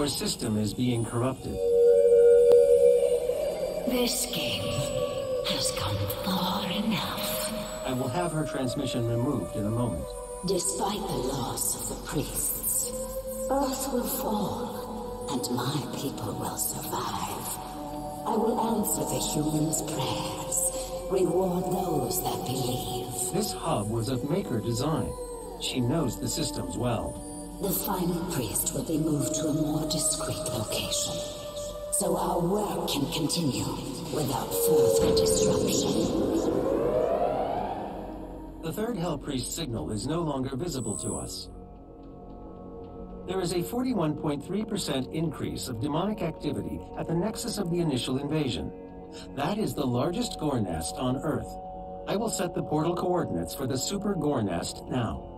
Our system is being corrupted. This game has come far enough. I will have her transmission removed in a moment. Despite the loss of the priests, Earth will fall, and my people will survive. I will answer the humans' prayers, reward those that believe. This hub was of Maykr design. She knows the systems well. The final priest will be moved to a more discreet location, so our work can continue without further disruption. The third Hell Priest signal is no longer visible to us. There is a 41.3% increase of demonic activity at the nexus of the initial invasion. That is the largest gore nest on Earth. I will set the portal coordinates for the super gore nest now.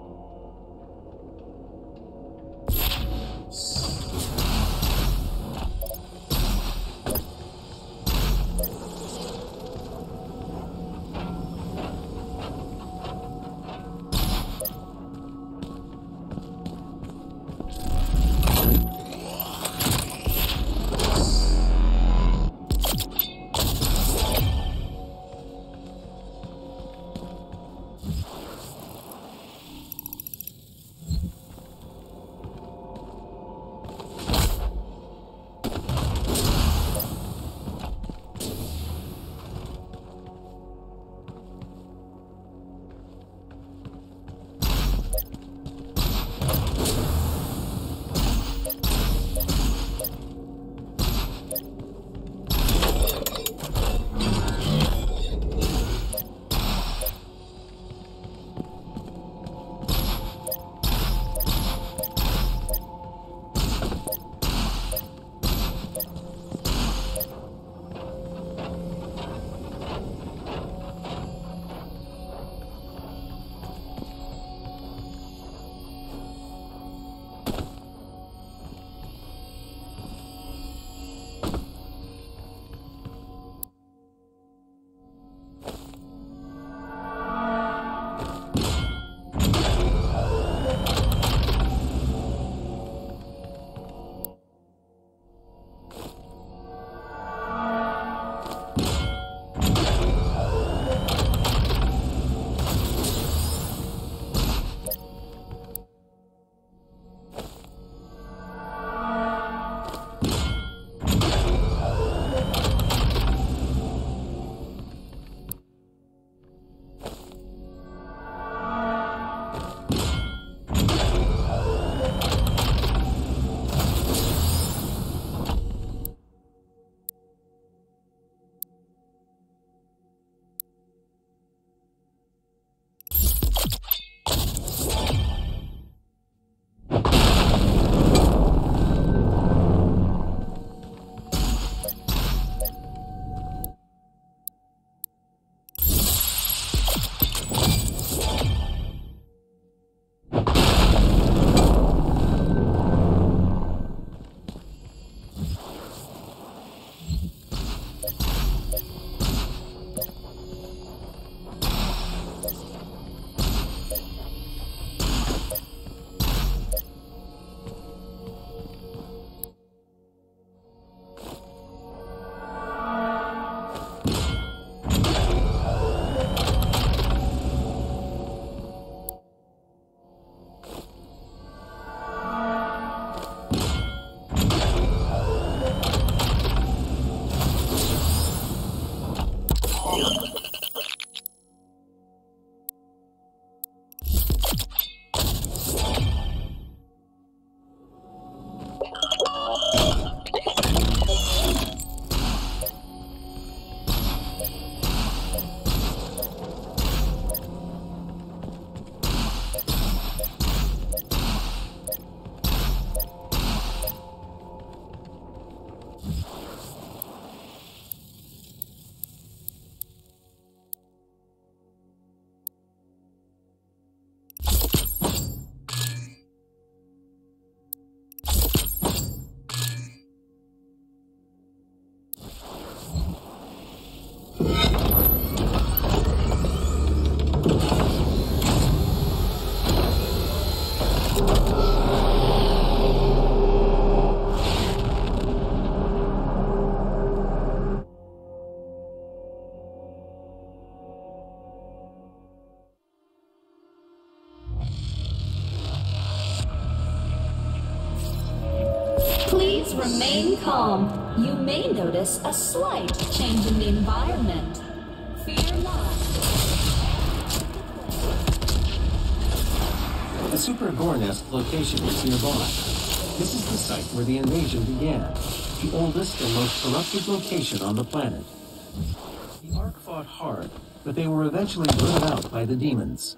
Calm. You may notice a slight change in the environment. Fear not. The Super Gore Nest location is nearby. This is the site where the invasion began, the oldest and most corrupted location on the planet. The ARC fought hard, but they were eventually rooted out by the demons.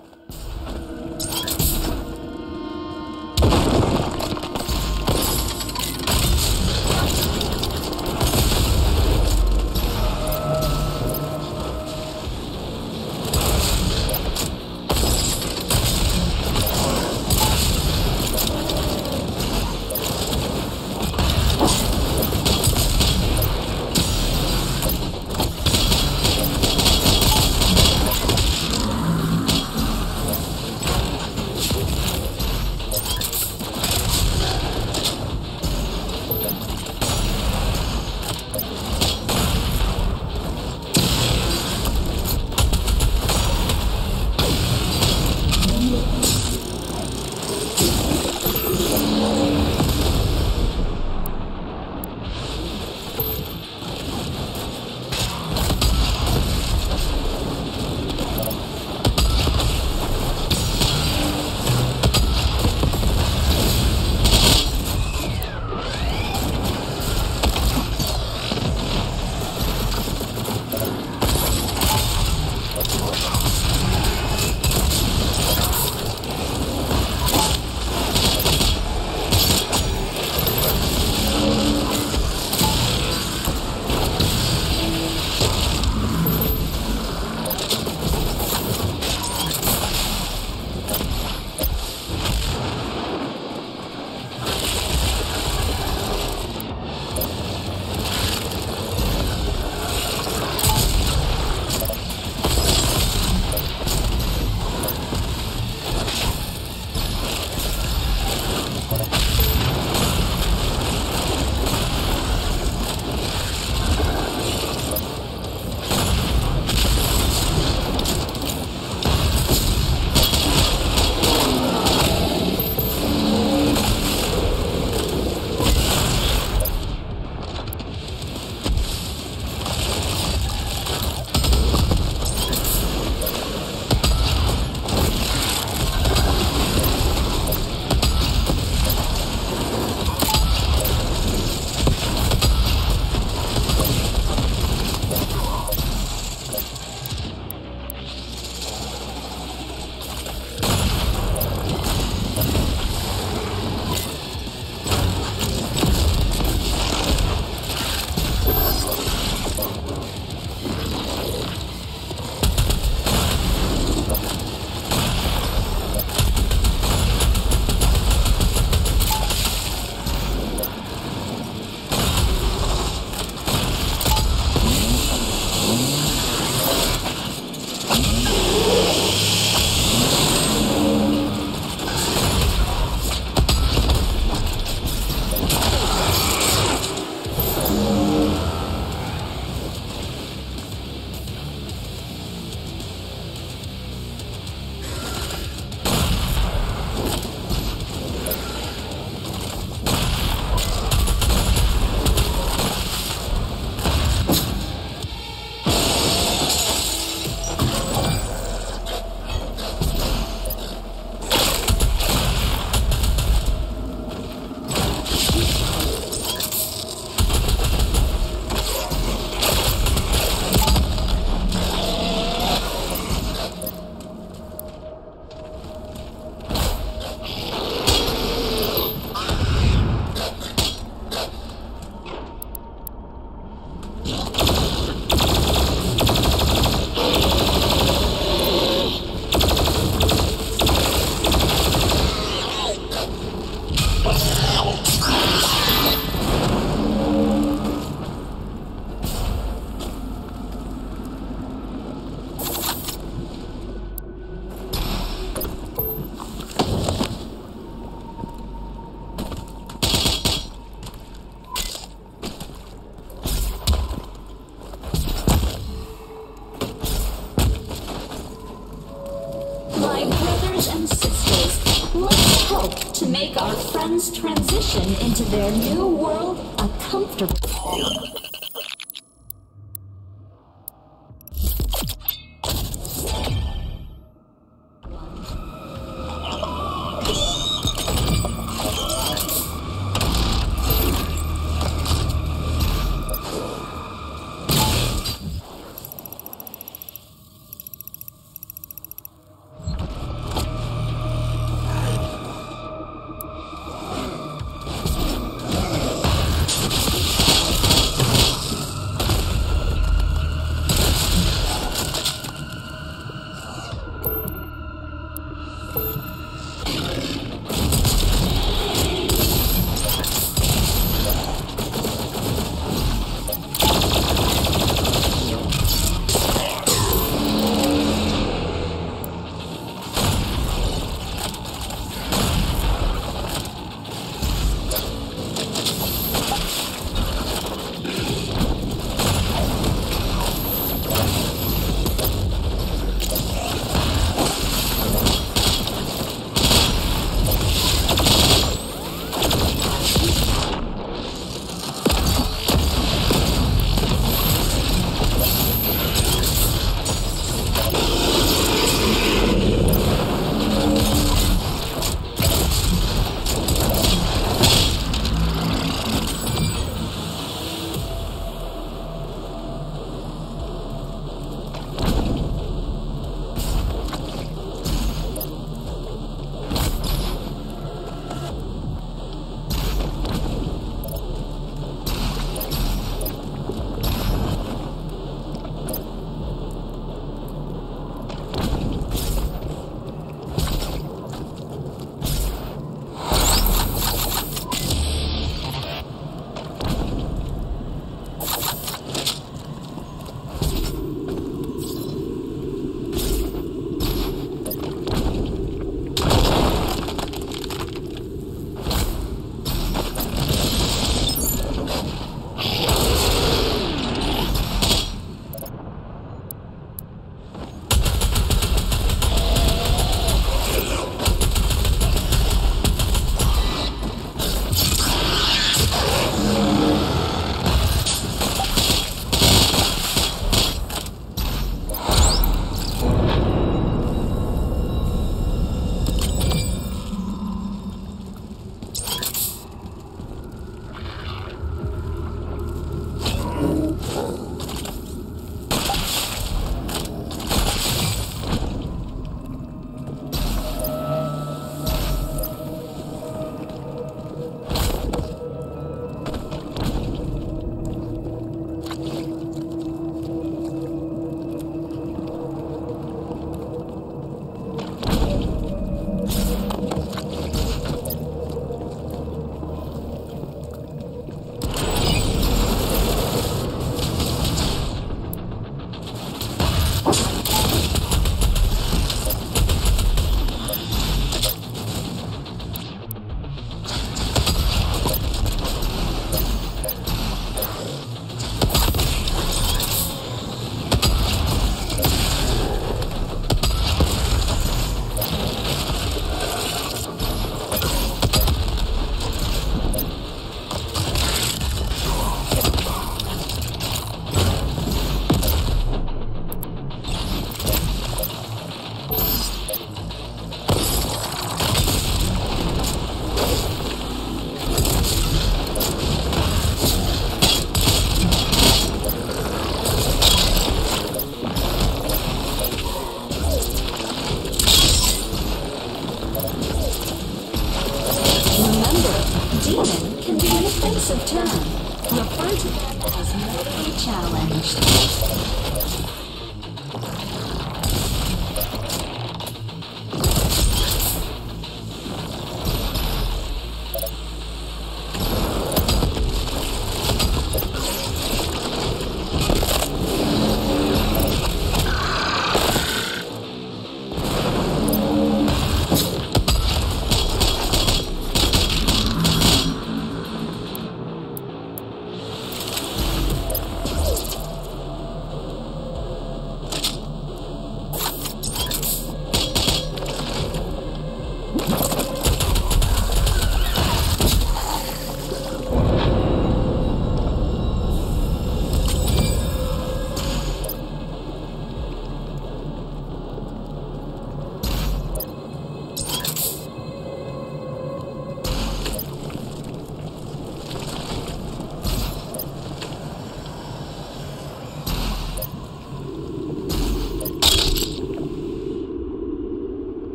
Their new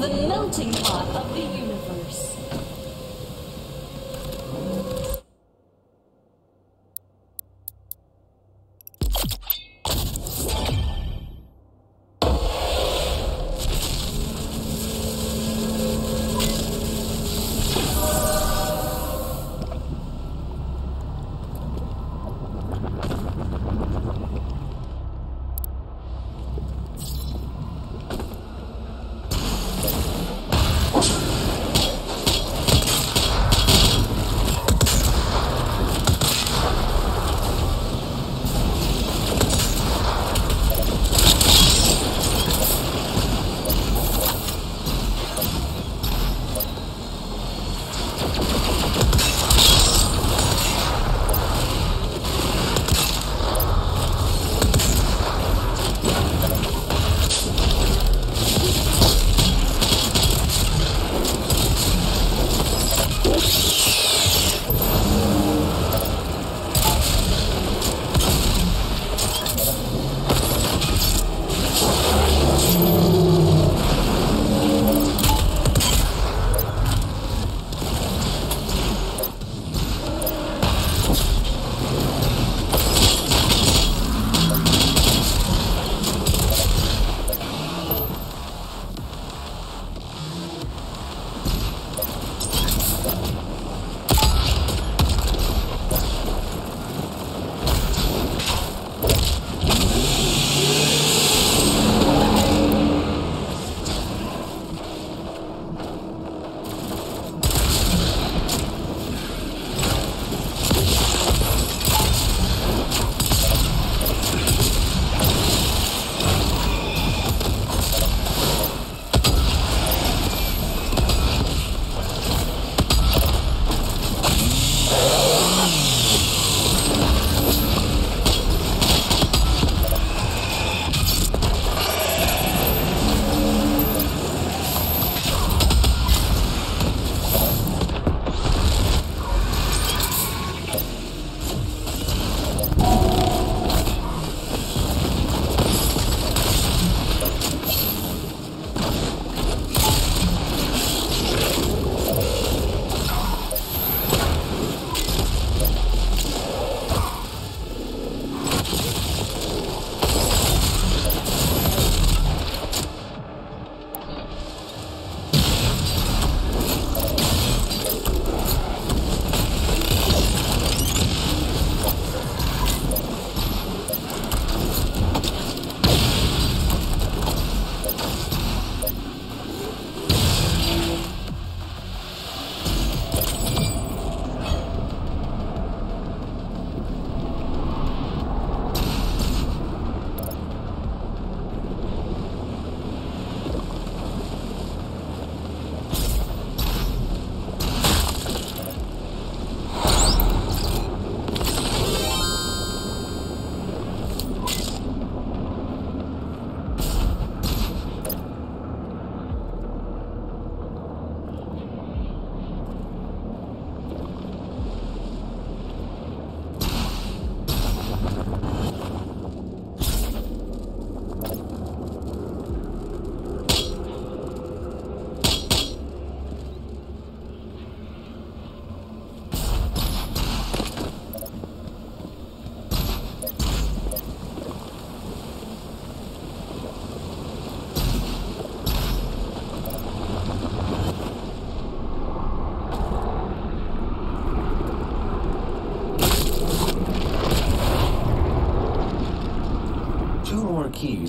the melting pot of the universe.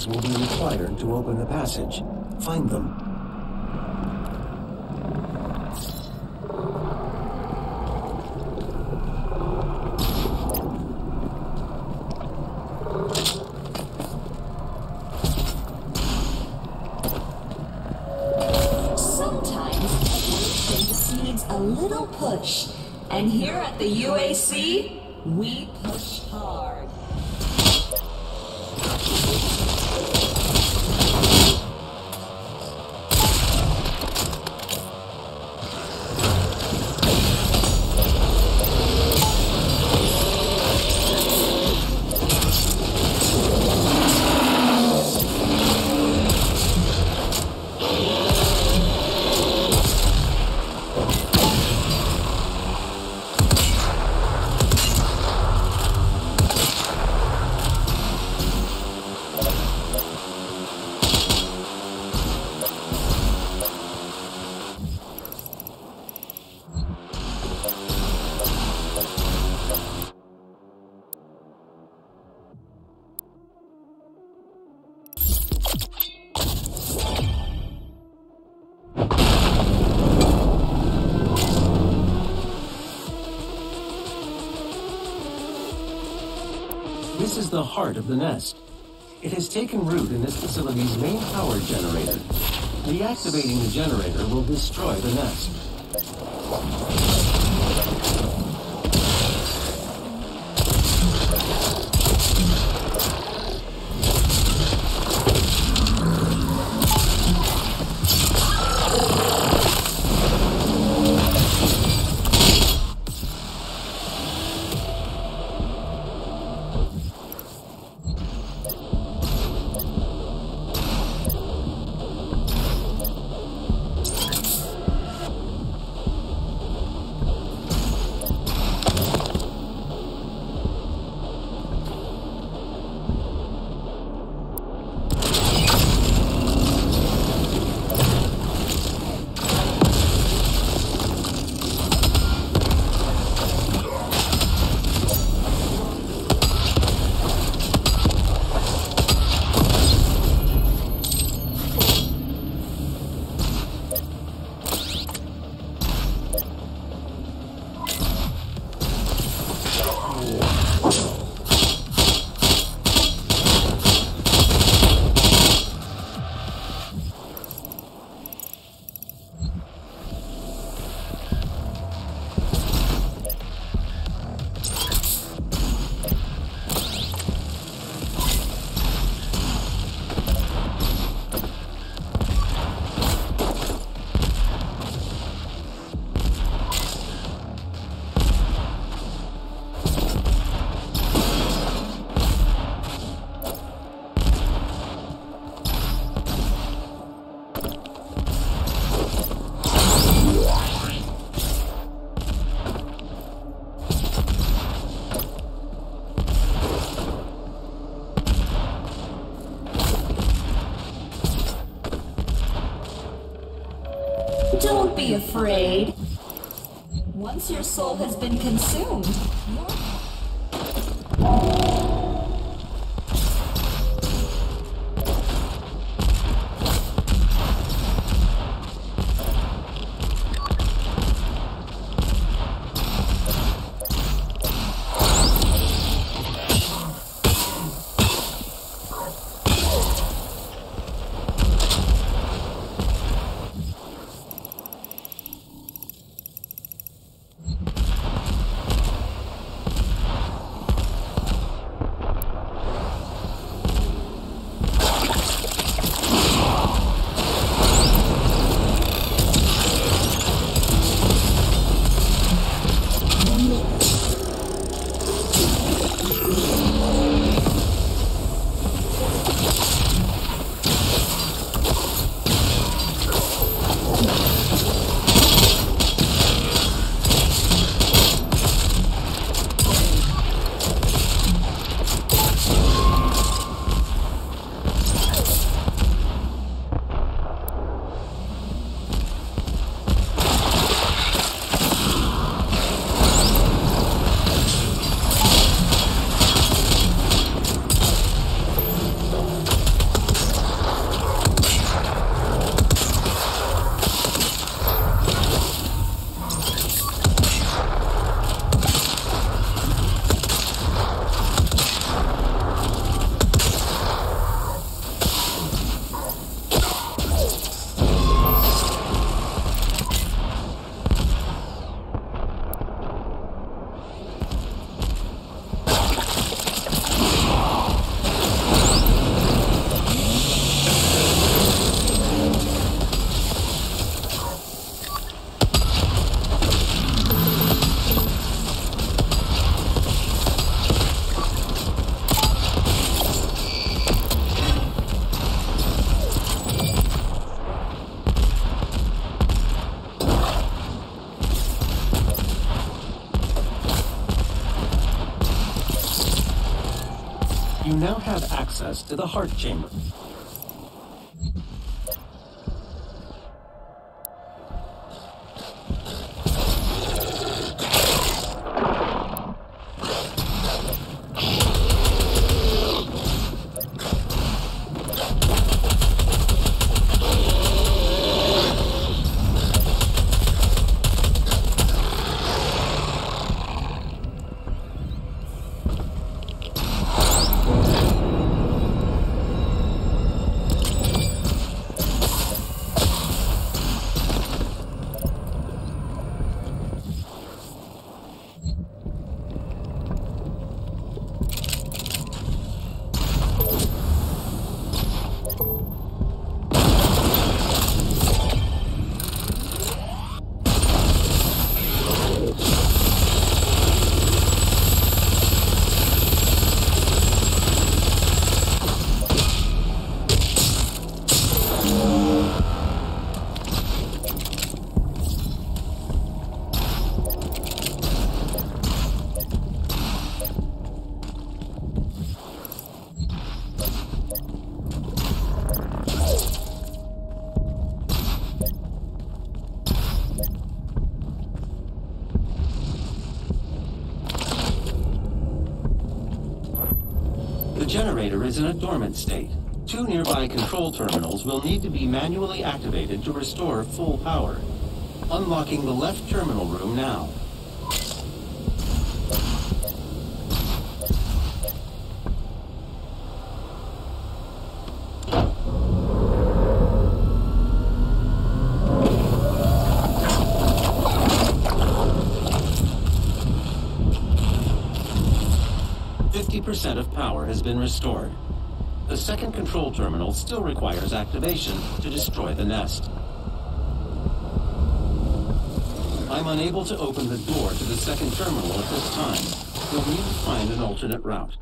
Keys will be required to open the passage. Find them. Sometimes needs a little push. And here at the UAC, we push taken root in this facility's main power generator. Deactivating the generator will destroy the nest. Afraid. Once your soul has been consumed, to the heart chamber. Dormant state. Two nearby control terminals will need to be manually activated to restore full power. Unlocking the left terminal room now. Fifty percent of power has been restored. The second control terminal still requires activation to destroy the nest. I'm unable to open the door to the second terminal at this time. You'll need to find an alternate route.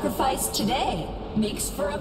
Sacrifice today makes for a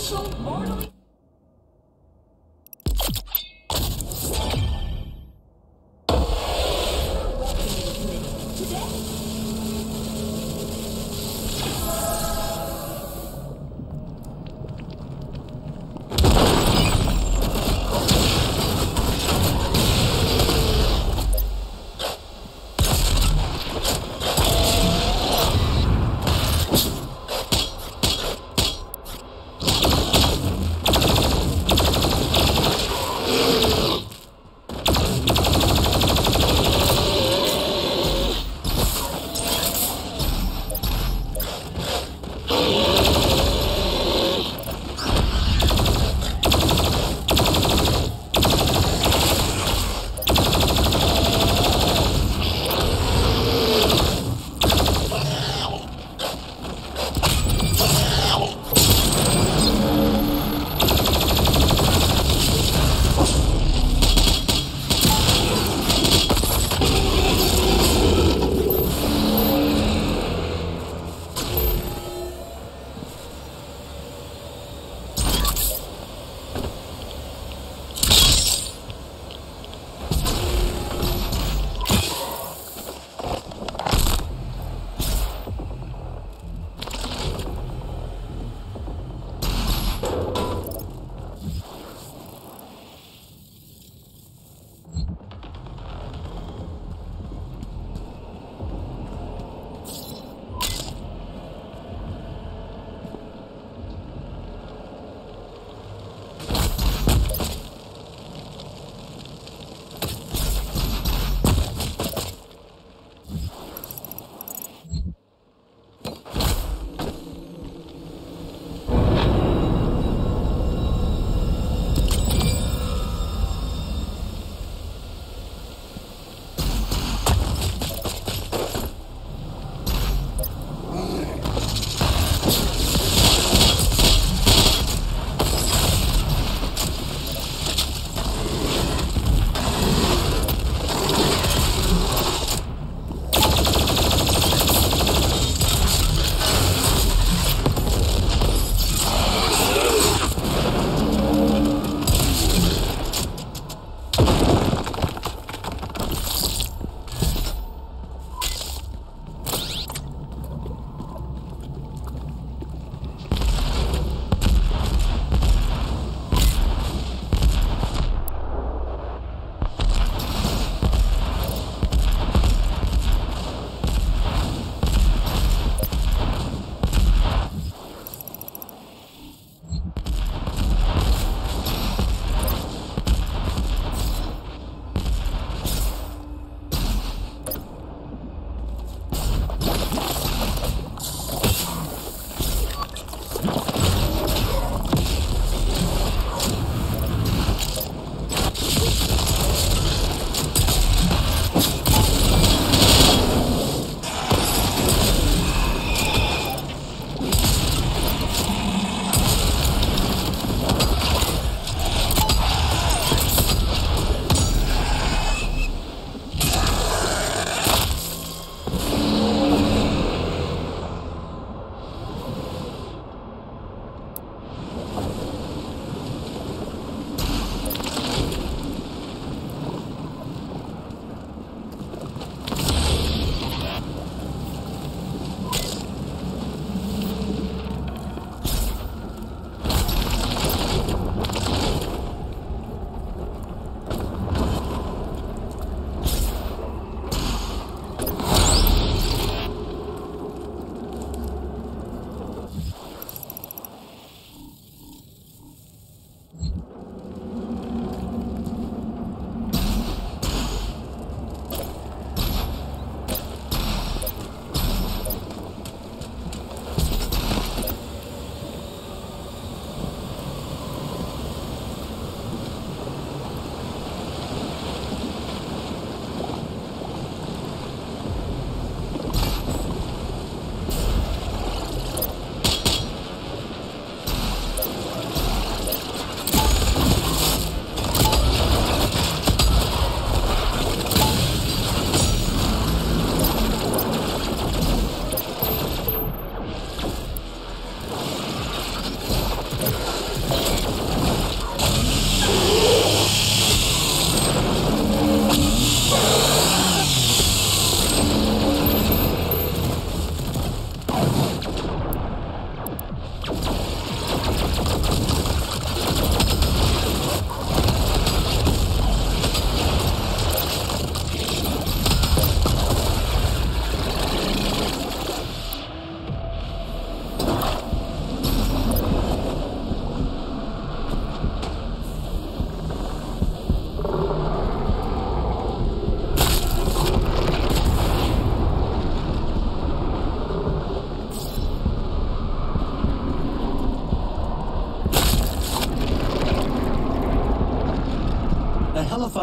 说。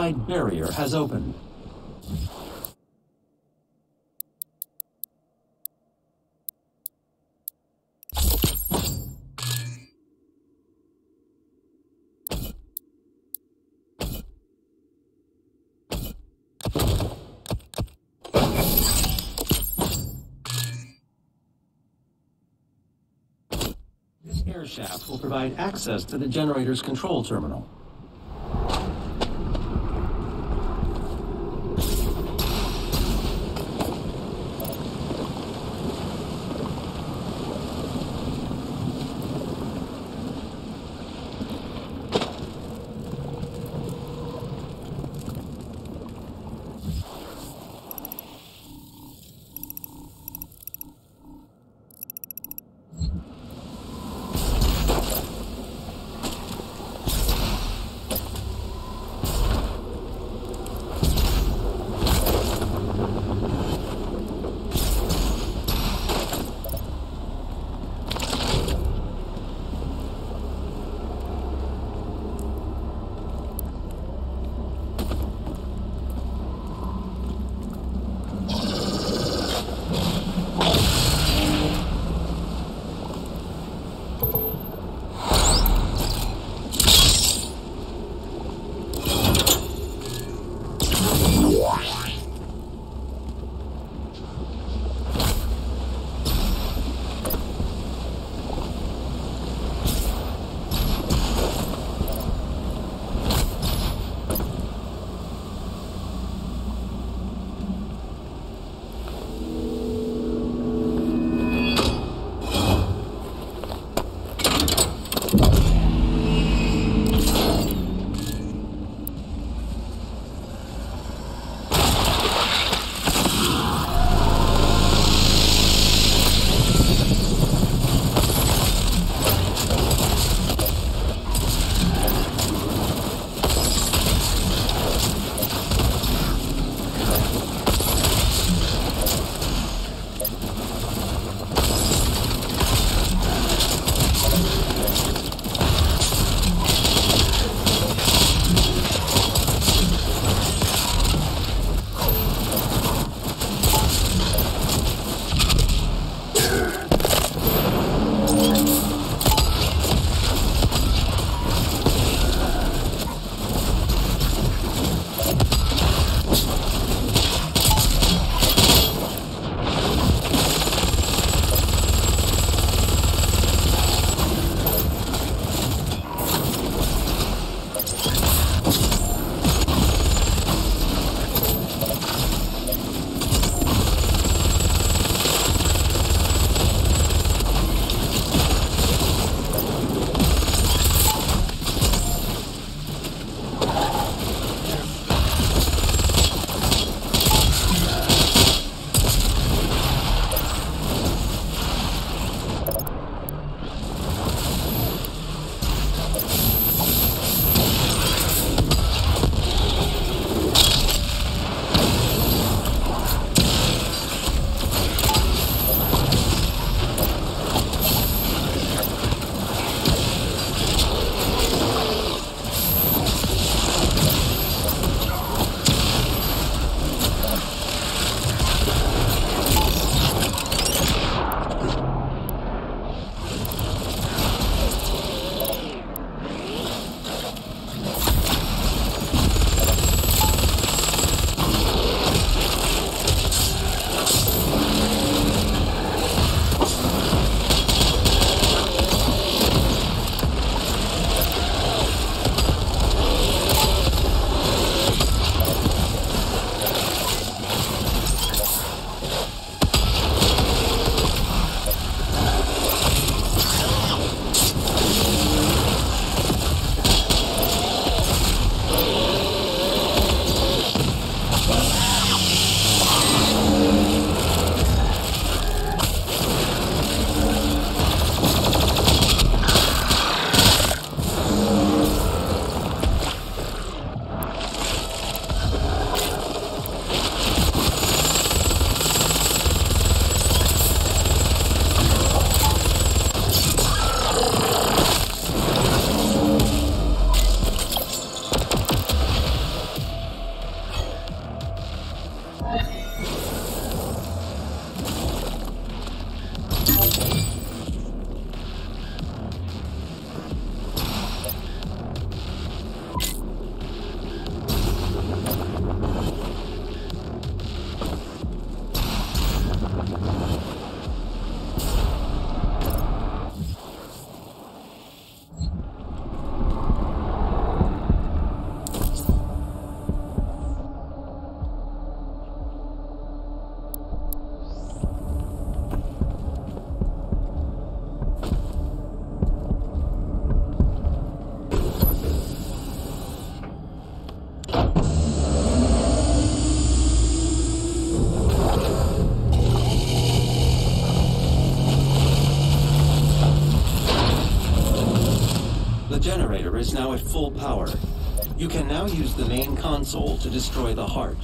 Fortified barrier has opened. This air shaft will provide access to the generator's control terminal. power. You can now use the main console to destroy the heart.